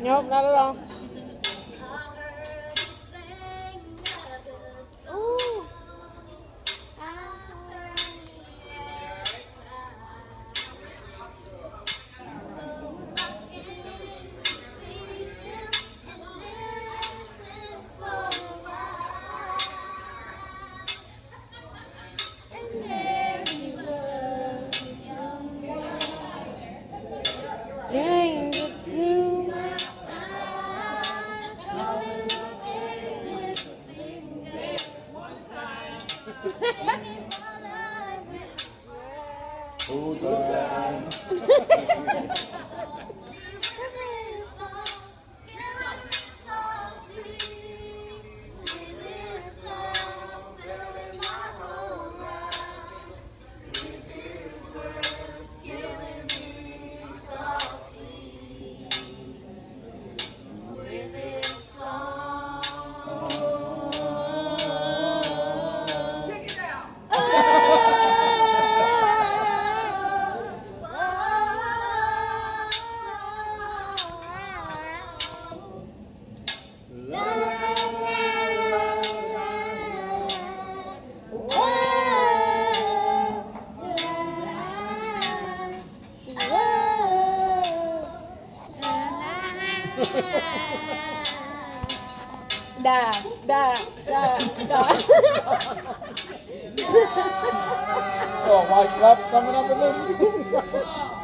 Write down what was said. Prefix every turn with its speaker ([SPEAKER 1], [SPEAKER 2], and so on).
[SPEAKER 1] Nope, not at all.
[SPEAKER 2] Hold on.
[SPEAKER 1] Da, da, da, da.
[SPEAKER 2] Oh, my God, coming up in this.